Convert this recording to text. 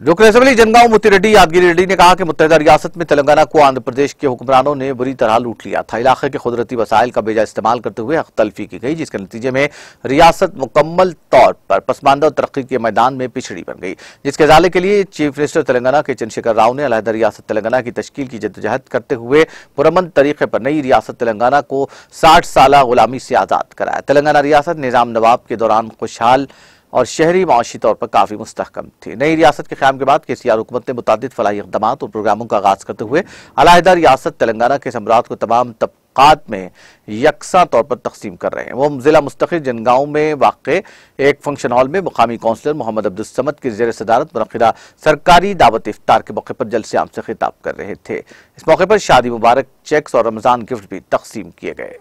Local assembly Jangaon Muthireddy, Yadagiri Reddy ने कहा कि मुतहदा रियासत में तेलंगाना को आंध्र प्रदेश के हुक्मरानों ने बुरी तरह लूट लिया था। इलाके के कुदरती वसाइल का बेजा इस्तेमाल करते हुए हक तलफी की गई, जिसके नतीजे में रियासत मुकम्मल तौर पर पसमानदा और तरक्की के मैदान में पिछड़ी बन गई। जिसके अजाले के लिए चीफ मिनिस्टर तेलंगाना के चंद्रशेखर राव ने अलहदा रियासत तेलंगाना की तश्कील की जद्दोजहद करते हुए पुरमन तरीके पर नई रियासत तेलंगाना को साठ साल गुलामी से आज़ाद कराया। तेलंगाना रियासत निज़ाम नवाब के दौरान खुशहाल और शहरी माशी तौर पर काफ़ी मुस्तकम थी। नई रियासत के क्याम के बाद के सी आर हुकूमत ने मुतद फलाही इकदाम और प्रोग्रामों का आगाज़ करते हुए अलहदा रियासत तेलंगाना के सम्राट को तमाम तबकात में यकसा तौर पर तकसीम कर रहे हैं। वो जिला मुस्तकिल जनगांव में वाक़ एक फ़ंक्शन हॉल में मुकामी काउंसलर मोहम्मद अब्दुलसमद की जेर सदारत मुनदा सरकारी दावत इफ्तार के मौके पर जलसे आम से खिताब कर रहे थे। इस मौके पर शादी मुबारक, चेक्स और रमज़ान गिफ्ट भी तकसीम किए गए।